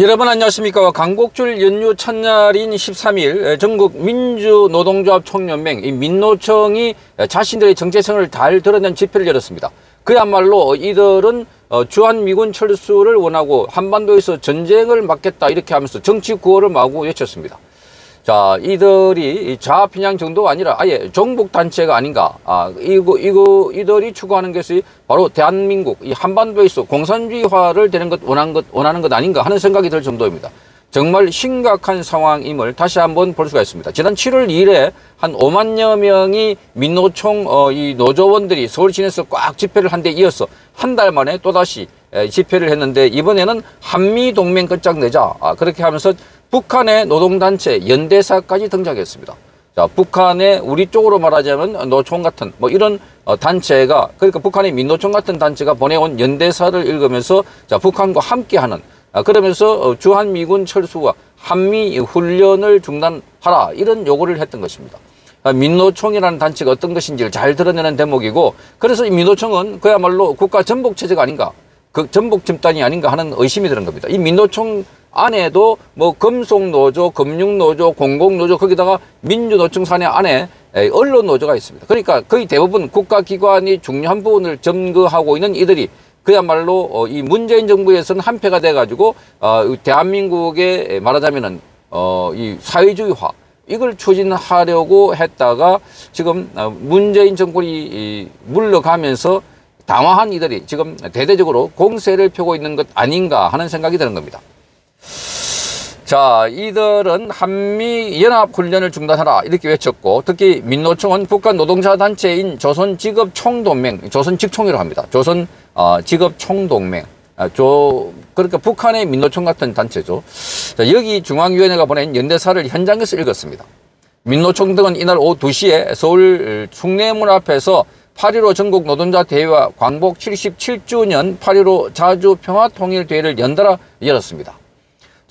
여러분 안녕하십니까? 강곡줄 연휴 첫날인 13일 전국 민주노동조합 총연맹 이 민노총이 자신들의 정체성을 잘 드러낸 집회를 열었습니다. 그야말로 이들은 어, 주한미군 철수를 원하고 한반도에서 전쟁을 막겠다 이렇게 하면서 정치 구호를 마구 외쳤습니다 자, 이들이 좌편향 정도가 아니라 아예 정복 단체가 아닌가. 아, 이거, 이거, 이들이 추구하는 것이 바로 대한민국, 이 한반도에서 공산주의화를 되는 것, 원하는 것, 원하는 것 아닌가 하는 생각이 들 정도입니다. 정말 심각한 상황임을 다시 한번 볼 수가 있습니다. 지난 7월 2일에 한 5만여 명이 민노총, 어, 이 노조원들이 서울 시내에서 꽉 집회를 한 데 이어서 한 달 만에 또다시 집회를 했는데 이번에는 한미동맹 끝장내자. 아, 그렇게 하면서 북한의 노동단체 연대사까지 등장했습니다. 자, 북한의 우리 쪽으로 말하자면 노총 같은 뭐 이런 어, 단체가 그러니까 북한의 민노총 같은 단체가 보내온 연대사를 읽으면서 자, 북한과 함께하는 아, 그러면서 어, 주한미군 철수와 한미 훈련을 중단하라 이런 요구를 했던 것입니다. 아, 민노총이라는 단체가 어떤 것인지를 잘 드러내는 대목이고 그래서 이 민노총은 그야말로 국가 전복 체제가 아닌가 그 전복 집단이 아닌가 하는 의심이 드는 겁니다. 이 민노총 안에도 뭐 금속노조, 금융노조, 공공노조 거기다가 민주노총 사내 안에 언론노조가 있습니다. 그러니까 거의 대부분 국가기관이 중요한 부분을 점거하고 있는 이들이 그야말로 어, 이 문재인 정부에서는 한패가 돼가지고 어, 대한민국에 말하자면은 어, 이 사회주의화 이걸 추진하려고 했다가 지금 문재인 정권이 물러가면서 당황한 이들이 지금 대대적으로 공세를 펴고 있는 것 아닌가 하는 생각이 드는 겁니다. 자, 이들은 한미 연합 훈련을 중단하라 이렇게 외쳤고 특히 민노총은 북한 노동자 단체인 조선 직업 총동맹, 조선 직총이라고 합니다. 조선 어, 직업 총동맹. 아, 조, 그러니까 북한의 민노총 같은 단체죠. 자, 여기 중앙위원회가 보낸 연대사를 현장에서 읽었습니다. 민노총 등은 이날 오후 2시에 서울 충내문 앞에서 8.15 전국 노동자 대회와 광복 77주년 8.15 자주 평화통일대회를 연달아 열었습니다.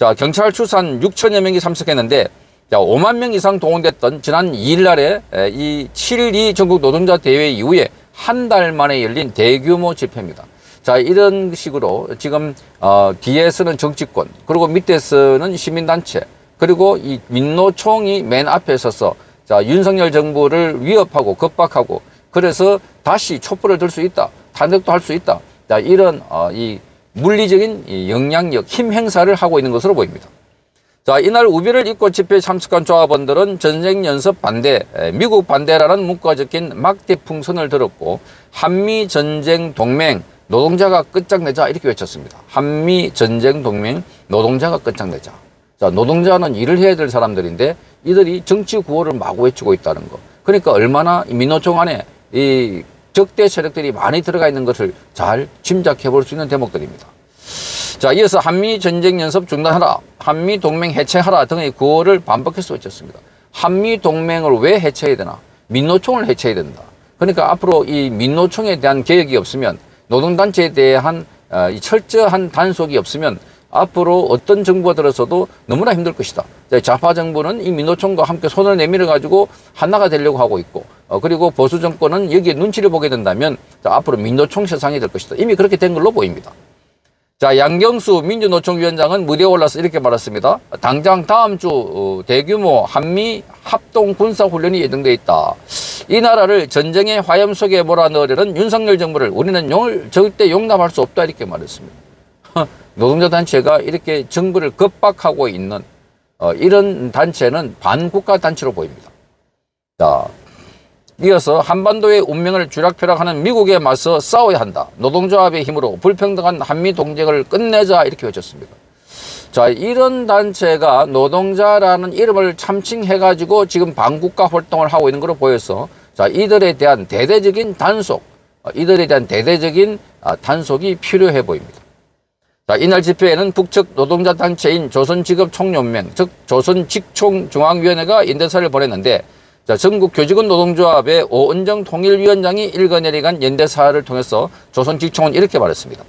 자, 경찰 추산 6천여 명이 참석했는데 자, 5만 명 이상 동원됐던 지난 2일 날에 이 7.2 전국 노동자 대회 이후에 한 달 만에 열린 대규모 집회입니다. 자, 이런 식으로 지금 어, 뒤에서는 정치권, 그리고 밑에서는 시민단체, 그리고 이 민노총이 맨 앞에 서서 자, 윤석열 정부를 위협하고 겁박하고 그래서 다시 촛불을 들 수 있다. 탄핵도 할 수 있다. 자, 이런 어, 이 물리적인 영향력, 힘 행사를 하고 있는 것으로 보입니다. 자, 이날 우비를 입고 집회에 참석한 조합원들은 전쟁 연습 반대, 미국 반대라는 문구가 적힌 막대 풍선을 들었고 한미 전쟁 동맹 노동자가 끝장내자 이렇게 외쳤습니다. 한미 전쟁 동맹 노동자가 끝장내자. 자, 노동자는 일을 해야 될 사람들인데 이들이 정치 구호를 마구 외치고 있다는 거. 그러니까 얼마나 민노총 안에 이 적대 세력들이 많이 들어가 있는 것을 잘 짐작해 볼 수 있는 대목들입니다. 자, 이어서 한미 전쟁 연습 중단하라, 한미 동맹 해체하라 등의 구호를 반복해서 외쳤습니다. 한미 동맹을 왜 해체해야 되나? 민노총을 해체해야 된다. 그러니까 앞으로 이 민노총에 대한 개혁이 없으면 노동단체에 대한 어, 철저한 단속이 없으면 앞으로 어떤 정부가 들어서도 너무나 힘들 것이다. 좌파 정부는 이 민노총과 함께 손을 내밀어 가지고 하나가 되려고 하고 있고 어, 그리고 보수 정권은 여기에 눈치를 보게 된다면 자, 앞으로 민노총 세상이 될 것이다. 이미 그렇게 된 걸로 보입니다. 자, 양경수 민주노총 위원장은 무대에 올라서 이렇게 말했습니다. 당장 다음 주 어, 대규모 한미 합동 군사 훈련이 예정돼 있다. 이 나라를 전쟁의 화염 속에 몰아넣으려는 윤석열 정부를 우리는 용, 절대 용납할 수 없다 이렇게 말했습니다. 노동자 단체가 이렇게 정부를 겁박하고 있는 어, 이런 단체는 반국가 단체로 보입니다. 자, 이어서 한반도의 운명을 쥐락펴락하는 미국에 맞서 싸워야 한다. 노동조합의 힘으로 불평등한 한미 동맹을 끝내자 이렇게 외쳤습니다. 자, 이런 단체가 노동자라는 이름을 참칭해가지고 지금 반국가 활동을 하고 있는 것으로 보여서 자, 이들에 대한 대대적인 단속, 어, 이들에 대한 대대적인 아, 단속이 필요해 보입니다. 자, 이날 집회에는 북측 노동자 단체인 조선직업총연맹, 즉 조선직총중앙위원회가 인대사를 보냈는데 자, 전국 교직원 노동조합의 오은정 통일위원장이 읽어내려간 연대사를 통해서 조선직총은 이렇게 말했습니다.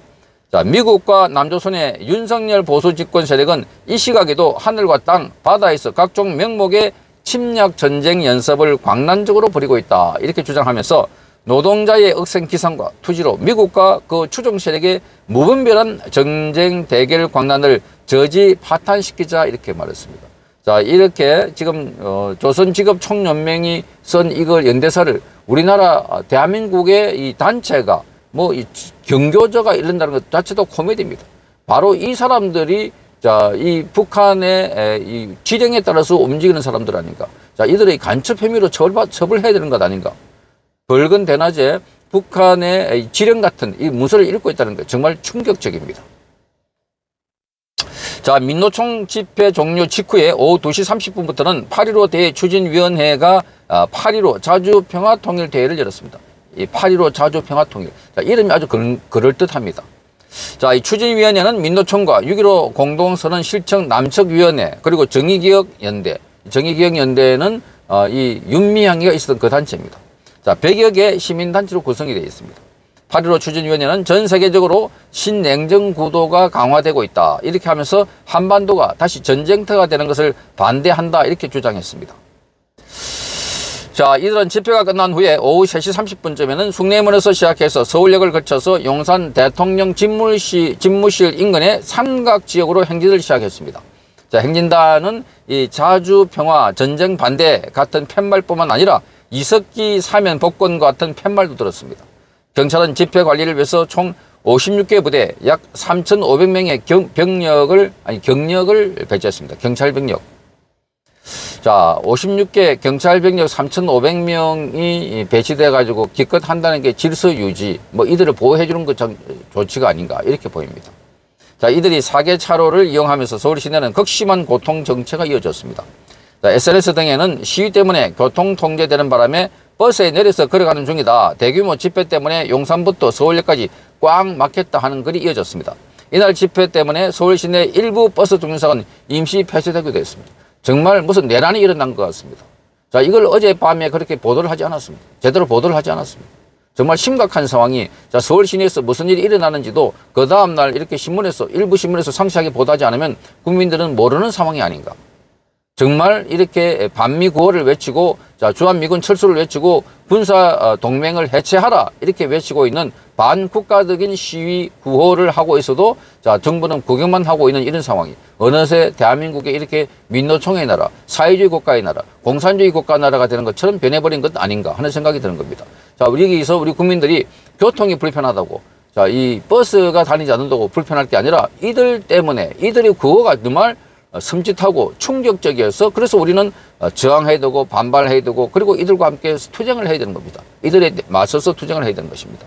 자, 미국과 남조선의 윤석열 보수 집권 세력은 이 시각에도 하늘과 땅, 바다에서 각종 명목의 침략 전쟁 연습을 광란적으로 벌이고 있다. 이렇게 주장하면서 노동자의 억센 기상과 투지로 미국과 그 추종 세력의 무분별한 정쟁 대결 광란을 저지 파탄시키자 이렇게 말했습니다. 자 이렇게 지금 어, 조선직업총연맹이 쓴 이걸 연대사를 우리나라 아, 대한민국의 이 단체가 뭐 이 경교저가 이른다는 것 자체도 코미디입니다. 바로 이 사람들이 자, 이 북한의 에, 이 지령에 따라서 움직이는 사람들 아닌가. 자, 이들의 간첩 혐의로 처벌, 처벌해야 되는 것 아닌가. 벌건 대낮에 북한의 이 지령 같은 이 문서를 읽고 있다는 것 정말 충격적입니다. 자, 민노총 집회 종료 직후에 오후 2시 30분부터는 8.15 대추진위원회가 8.15 자주평화통일대회를 열었습니다. 이 8.15 자주평화통일. 자, 이름이 아주 그럴듯합니다. 자, 이 추진위원회는 민노총과 6.15 공동선언 실청 남측위원회 그리고 정의기억연대. 정의기억연대는 어, 이 윤미향이가 있었던 그 단체입니다. 자, 100여 개 시민단체로 구성이 되어 있습니다. 8.15 추진위원회는 전 세계적으로 신냉정 구도가 강화되고 있다. 이렇게 하면서 한반도가 다시 전쟁터가 되는 것을 반대한다. 이렇게 주장했습니다. 자, 이들은 집회가 끝난 후에 오후 3시 30분쯤에는 숭례문에서 시작해서 서울역을 거쳐서 용산 대통령 집무실, 집무실 인근의 삼각 지역으로 행진을 시작했습니다. 자, 행진단은 이 자주 평화 전쟁 반대 같은 팻말뿐만 아니라 이석기 사면 복권과 같은 팻말도 들었습니다. 경찰은 집회 관리를 위해서 총 56개 부대 약 3,500명의 경, 병력을 아니 경력을 배치했습니다. 경찰 병력. 자, 56개 경찰 병력 3,500명이 배치돼 가지고 기껏 한다는 게 질서 유지, 뭐 이들을 보호해 주는 것 조치가 아닌가 이렇게 보입니다. 자, 이들이 사계 차로를 이용하면서 서울 시내는 극심한 고통 정체가 이어졌습니다. 자, SNS 등에는 시위 때문에 교통 통제되는 바람에 버스에 내려서 걸어가는 중이다. 대규모 집회 때문에 용산부터 서울역까지 꽉 막혔다 하는 글이 이어졌습니다. 이날 집회 때문에 서울 시내 일부 버스 정류장은 임시 폐쇄되기도 했습니다. 정말 무슨 내란이 일어난 것 같습니다. 자, 이걸 어젯밤에 그렇게 보도를 하지 않았습니다. 제대로 보도를 하지 않았습니다. 정말 심각한 상황이 자 서울 시내에서 무슨 일이 일어나는지도 그 다음날 이렇게 신문에서 일부 신문에서 상세하게 보도하지 않으면 국민들은 모르는 상황이 아닌가. 정말 이렇게 반미 구호를 외치고 자 주한미군 철수를 외치고 군사 어, 동맹을 해체하라 이렇게 외치고 있는 반국가적인 시위 구호를 하고 있어도 자 정부는 구경만 하고 있는 이런 상황이. 어느새 대한민국에 이렇게 민노총의 나라 사회주의 국가의 나라 공산주의 국가 나라가 되는 것처럼 변해버린 것 아닌가 하는 생각이 드는 겁니다. 자 여기서 우리 국민들이 교통이 불편하다고 자 이 버스가 다니지 않는다고 불편할 게 아니라 이들 때문에 이들의 구호가 정말 어, 섬찟하고 충격적이어서 그래서 우리는 어, 저항해야 되고 반발해야 되고 그리고 이들과 함께 투쟁을 해야 되는 겁니다. 이들에 맞서서 투쟁을 해야 되는 것입니다.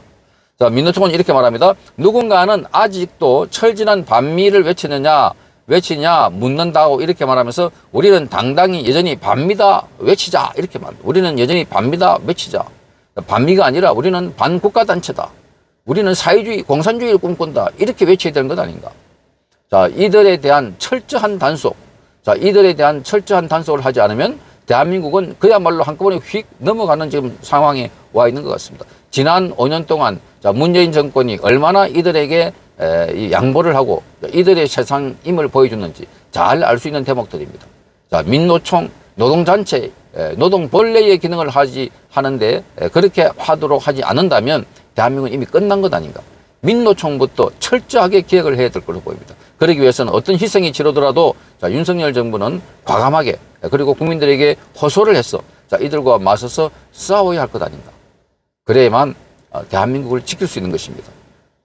자, 민노총은 이렇게 말합니다. 누군가는 아직도 철진한 반미를 외치느냐, 외치냐, 묻는다고 이렇게 말하면서 우리는 당당히 여전히 반미다 외치자. 이렇게 말합니다. 우리는 여전히 반미다 외치자. 반미가 아니라 우리는 반국가단체다. 우리는 사회주의, 공산주의를 꿈꾼다. 이렇게 외쳐야 되는 것 아닌가. 자, 이들에 대한 철저한 단속, 자, 이들에 대한 철저한 단속을 하지 않으면 대한민국은 그야말로 한꺼번에 휙 넘어가는 지금 상황에 와 있는 것 같습니다. 지난 5년 동안 자, 문재인 정권이 얼마나 이들에게 에, 이 양보를 하고 이들의 세상임을 보여줬는지 잘 알 수 있는 대목들입니다. 자, 민노총 노동단체 노동벌레의 기능을 하지 하는데 에, 그렇게 하도록 하지 않는다면 대한민국은 이미 끝난 것 아닌가. 민노총부터 철저하게 기획을 해야 될 것으로 보입니다. 그러기 위해서는 어떤 희생이 치르더라도 자, 윤석열 정부는 과감하게 그리고 국민들에게 호소를 해서 자, 이들과 맞서서 싸워야 할 것 아닌가. 그래야만 어, 대한민국을 지킬 수 있는 것입니다.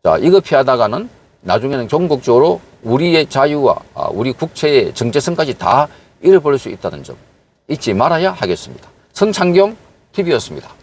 자, 이거 피하다가는 나중에는 전국적으로 우리의 자유와 아, 우리 국채의 정체성까지 다 잃어버릴 수 있다는 점 잊지 말아야 하겠습니다. 성창경 TV였습니다.